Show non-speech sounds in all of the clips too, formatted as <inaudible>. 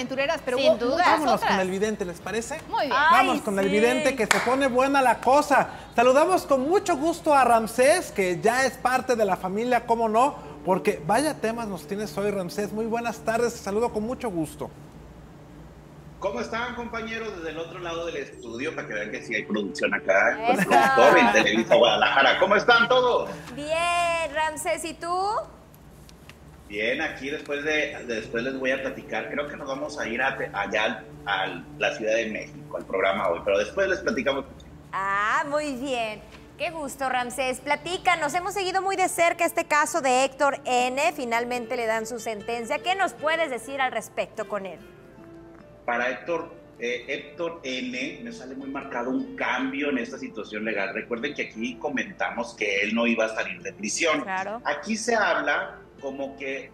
aventureras, pero Sin duda. Vámonos otras. con el vidente, ¿les parece? Muy bien. Ay, Vamos con el vidente que se pone buena la cosa. Saludamos con mucho gusto a Ramsés, que ya es parte de la familia, cómo no, porque vaya temas nos tienes hoy, Ramsés. Muy buenas tardes, te saludo con mucho gusto. ¿Cómo están, compañeros, desde el otro lado del estudio? Para que vean que sí hay producción acá con el Eso. productor en Televisa Guadalajara. ¿Cómo están todos? Bien, Ramsés, ¿y tú? Bien, aquí después de después les voy a platicar. Creo que nos vamos a ir a- allá a la Ciudad de México, al programa hoy, pero después les platicamos. Ah, muy bien. Qué gusto, Ramsés. Platícanos, hemos seguido muy de cerca este caso de Héctor N. Finalmente le dan su sentencia. ¿Qué nos puedes decir al respecto con él? Para Héctor, eh, Héctor N, me sale muy marcado un cambio en esta situación legal. Recuerden que aquí comentamos que él no iba a salir de prisión. Claro. Aquí se habla como que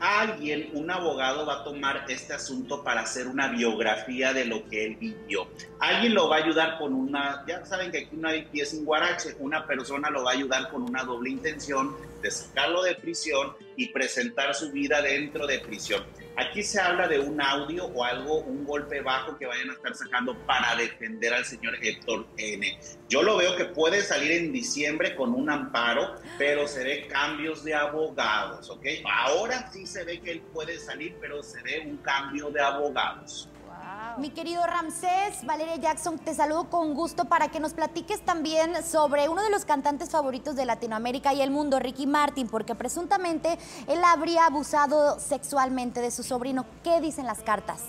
alguien, un abogado, va a tomar este asunto para hacer una biografía de lo que él vivió. Alguien lo va a ayudar con una, ya saben que aquí no hay pies sin guarache, una persona lo va a ayudar con una doble intención de sacarlo de prisión y presentar su vida dentro de prisión. Aquí se habla de un audio o algo, un golpe bajo que vayan a estar sacando para defender al señor Héctor N. Yo lo veo que puede salir en diciembre con un amparo, pero se ve cambios de abogados, ¿ok? Ahora sí se ve que él puede salir, pero se ve un cambio de abogados. Mi querido Ramsés, Valeria Jackson, te saludo con gusto para que nos platiques también sobre uno de los cantantes favoritos de Latinoamérica y el mundo, Ricky Martin, porque presuntamente él habría abusado sexualmente de su sobrino. ¿Qué dicen las cartas?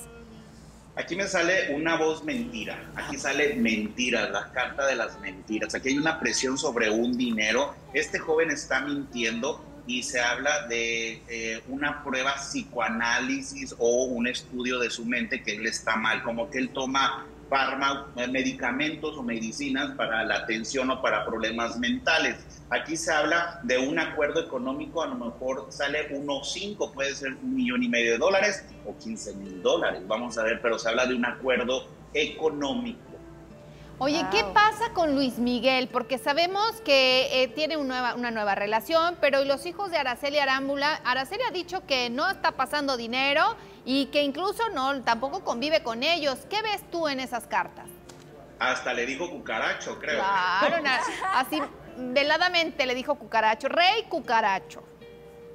Aquí me sale una voz mentira, aquí sale mentiras, la carta de las mentiras, aquí hay una presión sobre un dinero, este joven está mintiendo y se habla de eh, una prueba psicoanálisis o un estudio de su mente que él está mal, como que él toma farma, eh, medicamentos o medicinas para la atención o para problemas mentales. Aquí se habla de un acuerdo económico, a lo mejor sale 1.5, puede ser un millón y medio de dólares o 15 mil dólares, vamos a ver, pero se habla de un acuerdo económico. Oye, ¿qué pasa con Luis Miguel? Porque sabemos que eh, tiene un nueva- una nueva relación, pero ¿y los hijos de Araceli Arámbula? Araceli ha dicho que no está pasando dinero y que incluso no tampoco convive con ellos. ¿Qué ves tú en esas cartas? Hasta le dijo cucaracho, creo. Claro, así veladamente le dijo Cucaracho, Rey Cucaracho.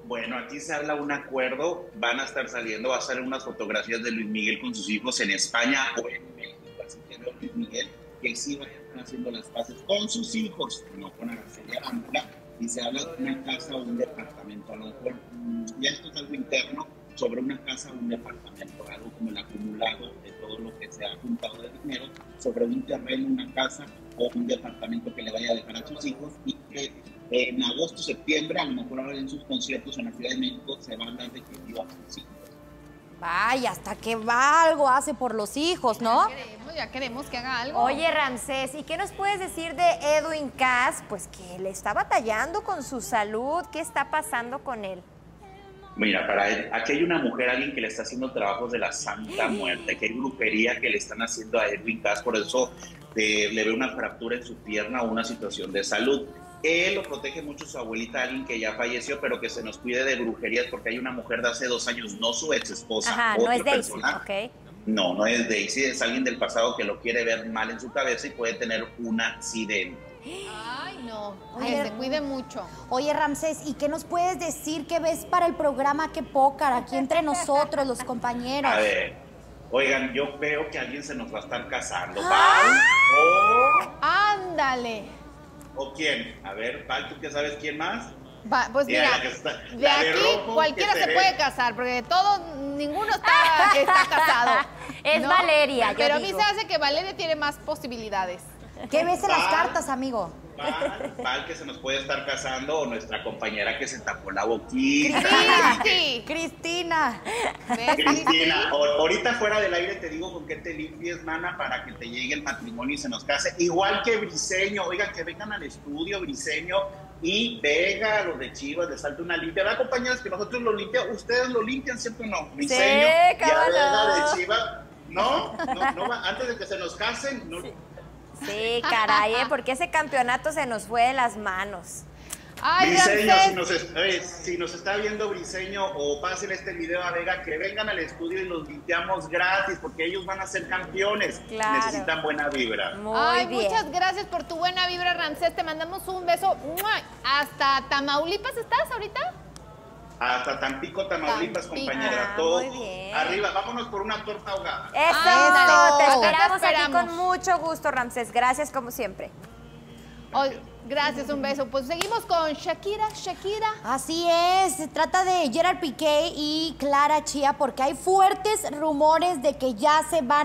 Bueno, aquí se habla un acuerdo, van a estar saliendo, va a salir unas fotografías de Luis Miguel con sus hijos en España o en México. Así que a Luis Miguel que sí vayan haciendo las paces con sus hijos, no con Araceli Arámbula, y se habla de una casa o un departamento. A lo mejor ya esto es algo interno sobre una casa o un departamento, algo como el acumulado de todo lo que se ha juntado de dinero sobre un terreno, una casa o un departamento que le vaya a dejar a sus hijos y que en agosto, septiembre, a lo mejor ahora en sus conciertos en la Ciudad de México se va a hablar de que a sus hijos. Vaya, hasta que va algo hace por los hijos, ¿no? Ya queremos, que haga algo. Oye, Ramsés, ¿y qué nos puedes decir de Edwin Cass? Pues que le está batallando con su salud. ¿Qué está pasando con él? Mira, para él, aquí hay una mujer, alguien que le está haciendo trabajos de la Santa Muerte, que hay brujería que le están haciendo a Edwin Cass, por eso eh, le ve una fractura en su pierna o una situación de salud. Él lo protege mucho su abuelita, alguien que ya falleció, pero que se nos cuide de brujerías, porque hay una mujer de hace dos años, no su ex esposa, Ajá, otra no es Daisy, persona. No, no es Daisy, es alguien del pasado que lo quiere ver mal en su cabeza y puede tener un accidente. Ay, no, Oye, que se cuide mucho. Oye, Ramsés, ¿y qué nos puedes decir que ves para el programa Que Pócar aquí entre nosotros, los compañeros? A ver, oigan, yo veo que alguien se nos va a estar casando. ¡Ah! ¿Val? Ándale. ¿O, ¿O quién? A ver, Val, ¿tú qué sabes quién más? Va, pues Mira, mira, está- de de aquí rojo cualquiera se, puede casar, porque todo, ninguno está, está casado. <laughs> Es Valeria, yo Pero a mí digo. se hace que Valeria tiene más posibilidades. ¿Qué ves en las cartas, amigo? Val, Val, que se nos puede estar casando, o nuestra compañera que se tapó la boquita. <laughs> Sí, Cristina. ¿ves? Cristina, o- ahorita fuera del aire te digo con qué te limpies, mana, para que te llegue el matrimonio y se nos case. Igual que Briseño, oigan, que vengan al estudio, Briseño y Vega, los de Chivas, les falta una limpia. ¿Verdad, compañeras? Que nosotros lo limpiamos, ustedes lo limpian, ¿cierto o no? Briseño cómo a Vega de Chivas. No, no, no, va- <laughs> antes de que se nos casen, no. Sí, caray, ¿eh? porque ese campeonato se nos fue de las manos. Ay, Briseño, si nos, si está viendo Briseño o pasen este video a Vega, que vengan al estudio y los limpiamos gratis, porque ellos van a ser campeones. Claro. Necesitan buena vibra. Muy Ay, bien. muchas gracias por tu buena vibra, Ramsés. Te mandamos un beso. ¡Mua! Hasta Tamaulipas estás ahorita. Hasta Tampico, Tamaulipas, Tampico. compañera. Ah, Todo. muy bien. Arriba, vámonos por una torta ahogada. Eso, Ándale. te te esperamos aquí con mucho gusto, Ramsés. Gracias como siempre. Ay, gracias, un beso. Pues seguimos con Shakira, Shakira. Así es, se trata de Gerard Piqué y Clara Chía porque hay fuertes rumores de que ya se van